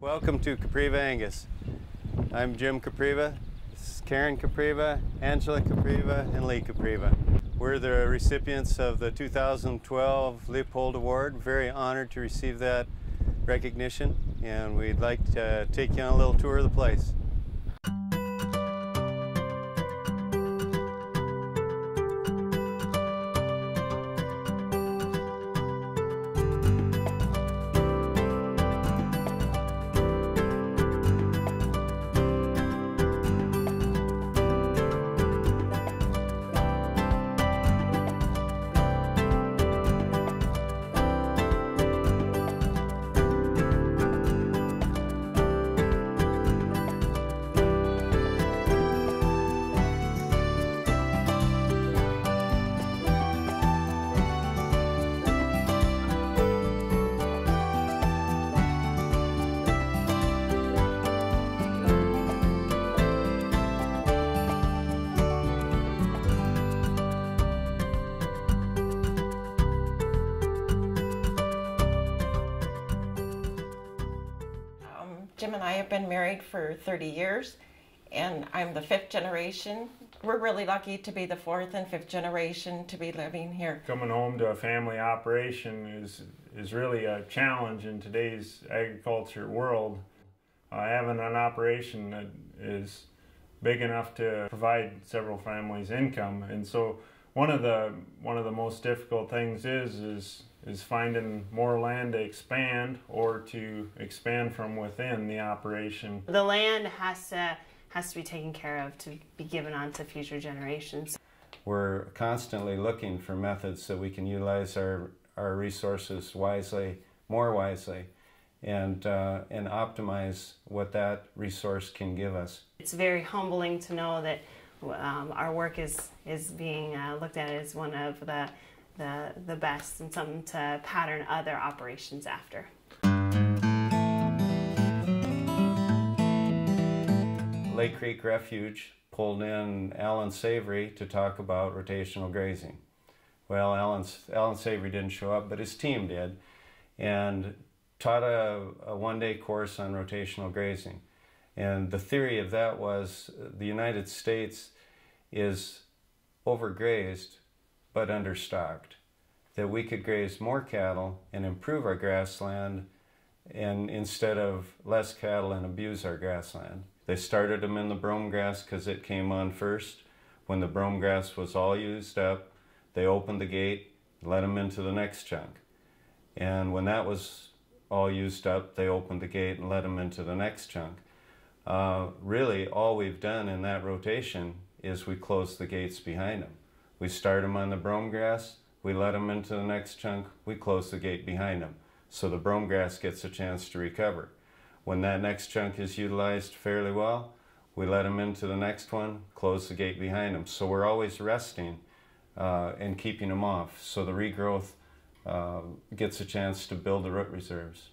Welcome to Kopriva Angus. I'm Jim Kopriva. This is Karen Kopriva, Angela Kopriva, and Lee Kopriva. We're the recipients of the 2012 Leopold Award. Very honored to receive that recognition, and we'd like to take you on a little tour of the place. Jim and I have been married for 30 years, and I'm the fifth generation. We're really lucky to be the fourth and fifth generation to be living here. Coming home to a family operation is is really a challenge in today's agriculture world. Uh, having an operation that is big enough to provide several families income, and so one of the one of the most difficult things is is is finding more land to expand or to expand from within the operation. The land has to has to be taken care of to be given on to future generations. We're constantly looking for methods so we can utilize our, our resources wisely, more wisely, and, uh, and optimize what that resource can give us. It's very humbling to know that um, our work is is being uh, looked at as one of the, the the best and something to pattern other operations after. Lake Creek Refuge pulled in Allan Savory to talk about rotational grazing. Well, Allan's, Allan Savory didn't show up, but his team did, and taught a, a one-day course on rotational grazing. And the theory of that was uh, the United States is overgrazed but understocked. That we could graze more cattle and improve our grassland and instead of less cattle and abuse our grassland. They started them in the brome grass because it came on first. When the brome grass was all used up, they opened the gate, let them into the next chunk. And when that was all used up, they opened the gate and let them into the next chunk. Uh, really, all we've done in that rotation is we close the gates behind them. We start them on the brome grass, we let them into the next chunk, we close the gate behind them. So the brome grass gets a chance to recover. When that next chunk is utilized fairly well, we let them into the next one, close the gate behind them. So we're always resting uh, and keeping them off. So the regrowth uh, gets a chance to build the root reserves.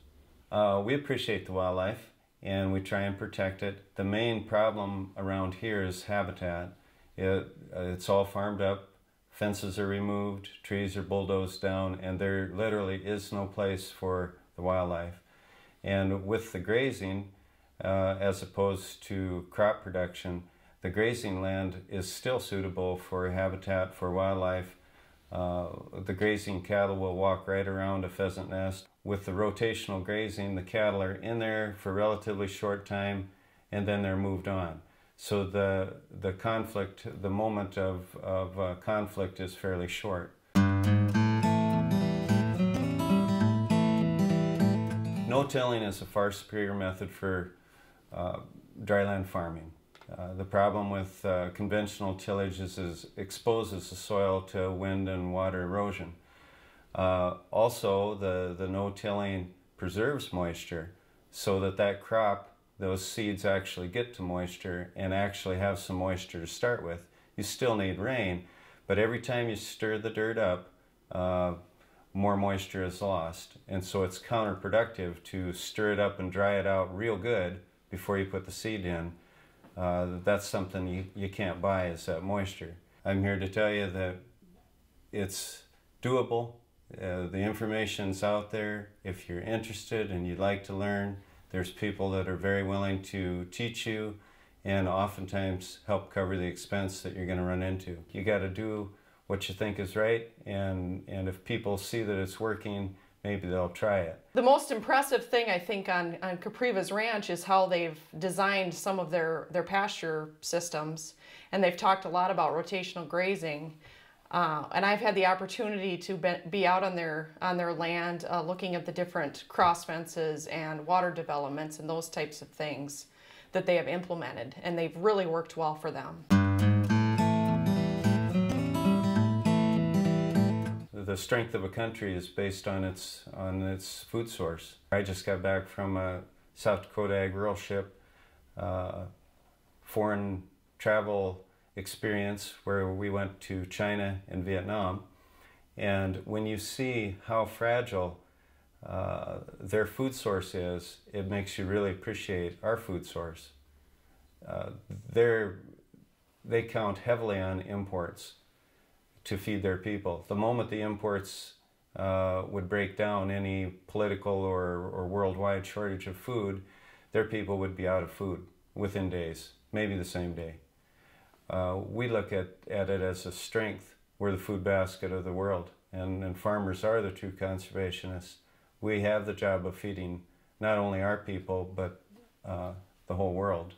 Uh, we appreciate the wildlife and we try and protect it. The main problem around here is habitat. It, it's all farmed up, fences are removed, trees are bulldozed down, and there literally is no place for the wildlife. And with the grazing, uh, as opposed to crop production, the grazing land is still suitable for habitat for wildlife. Uh, the grazing cattle will walk right around a pheasant nest. With the rotational grazing, the cattle are in there for relatively short time and then they're moved on. So the, the conflict, the moment of, of uh, conflict is fairly short. No-tilling is a far superior method for uh, dryland farming. Uh, the problem with uh, conventional tillage is, is exposes the soil to wind and water erosion. Uh, also, the, the no-tilling preserves moisture so that that crop, those seeds actually get to moisture and actually have some moisture to start with. You still need rain, but every time you stir the dirt up, uh, more moisture is lost. And so it's counterproductive to stir it up and dry it out real good before you put the seed in. Uh, that's something you, you can't buy is that moisture. I'm here to tell you that it's doable. Uh, the information's out there. If you're interested and you'd like to learn, There's people that are very willing to teach you and oftentimes help cover the expense that you're going to run into. You got to do what you think is right, and, and if people see that it's working, maybe they'll try it. The most impressive thing I think on, on Kopriva's ranch is how they've designed some of their, their pasture systems, and they've talked a lot about rotational grazing. Uh, and I've had the opportunity to be, out on their on their land, uh, looking at the different cross fences and water developments and those types of things that they have implemented, and they've really worked well for them. The strength of a country is based on its on its food source. I just got back from a South Dakota Ag Rural Ship uh, foreign travel experience where we went to China and Vietnam. And when you see how fragile uh, their food source is, it makes you really appreciate our food source. Uh, they count heavily on imports to feed their people. The moment the imports uh, would break down any political or, or worldwide shortage of food, their people would be out of food within days, maybe the same day. Uh, we look at, at it as a strength. We're the food basket of the world, and, and farmers are the true conservationists. We have the job of feeding not only our people, but uh, the whole world.